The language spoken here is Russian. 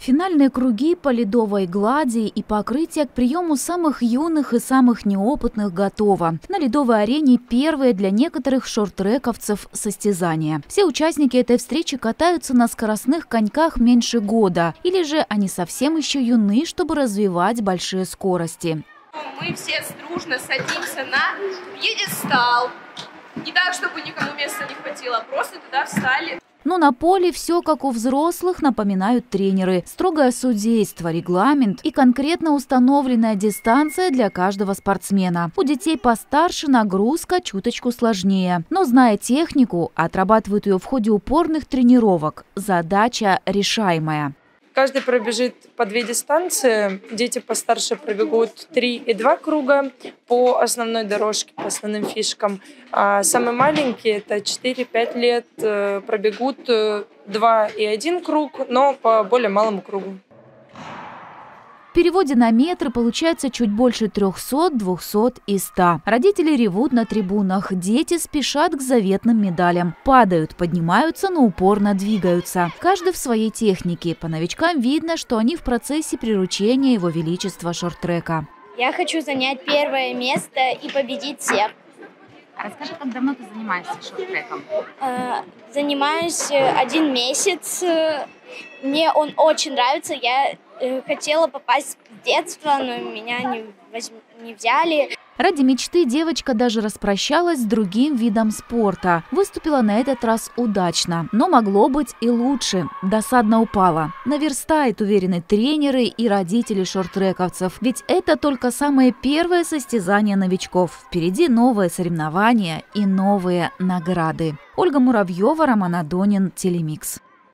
Финальные круги по ледовой глади и покрытие к приему самых юных и самых неопытных готово. На ледовой арене первые для некоторых шорт-трековцев состязания. Все участники этой встречи катаются на скоростных коньках меньше года. Или же они совсем еще юны, чтобы развивать большие скорости. Мы все дружно садимся на пьедестал. Не так, чтобы никому места не хватило, просто туда встали. Но на поле все, как у взрослых, напоминают тренеры. Строгое судейство, регламент и конкретно установленная дистанция для каждого спортсмена. У детей постарше нагрузка чуточку сложнее. Но зная технику, отрабатывают ее в ходе упорных тренировок. Задача решаемая. Каждый пробежит по две дистанции. Дети постарше пробегут три и два круга по основной дорожке, по основным фишкам. А самые маленькие, это 4-5 лет, э, пробегут э, два и один круг, но по более малому кругу. В переводе на метры получается чуть больше 300, 200 и 100. Родители ревут на трибунах, дети спешат к заветным медалям. Падают, поднимаются, но упорно двигаются. Каждый в своей технике. По новичкам видно, что они в процессе приручения его величества шорт-трека. Я хочу занять первое место и победить всех. А расскажи, как давно ты занимаешься шорт-треком? Э, занимаюсь э, один месяц. Мне он очень нравится. Я э, хотела попасть в детство, но меня не, возьм... не взяли. Ради мечты девочка даже распрощалась с другим видом спорта. Выступила на этот раз удачно, но могло быть и лучше. Досадно упала. Наверстает, уверены тренеры и родители шорт-трековцев. Ведь это только самое первое состязание новичков. Впереди новые соревнования и новые награды. Ольга Муравьева, Роман Адонин, Телемикс.